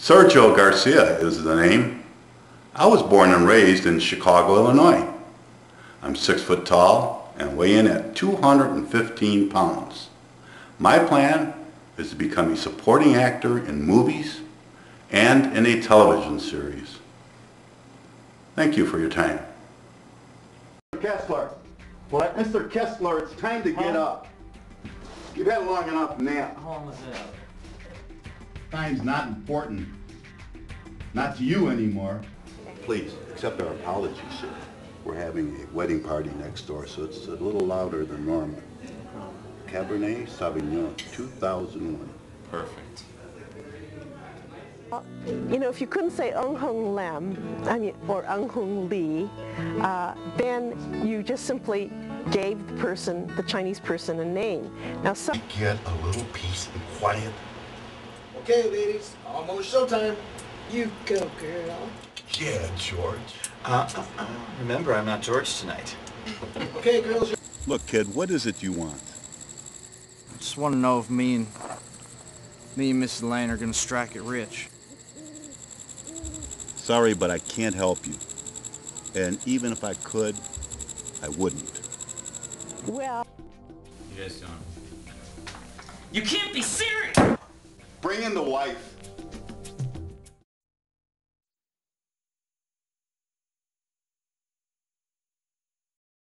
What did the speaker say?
Sergio Garcia is the name. I was born and raised in Chicago, Illinois. I'm six foot tall and weigh in at 215 pounds. My plan is to become a supporting actor in movies and in a television series. Thank you for your time. Kessler, what? Mr. Kessler, it's time to get up. You've had a long enough nap. How long was it? Time's not important. Not to you anymore. Please, accept our apologies, sir. We're having a wedding party next door, so it's a little louder than normal. Cabernet Sauvignon 2001. Perfect. You know, if you couldn't say Ung Hung Lam, I mean, or Ung Hung Lee, uh, then you just simply gave the person, the Chinese person, a name. Now, some. Get a little peace and quiet. Okay, ladies, almost showtime. You go, girl. Yeah, George. Uh, uh, uh, remember, I'm not George tonight. Okay, girls. Look, kid, what is it you want? I Just want to know if me and me and Mrs. Lane are gonna strike it rich. Sorry, but I can't help you. And even if I could, I wouldn't. Well. You guys doing? You can't be serious! In the wife.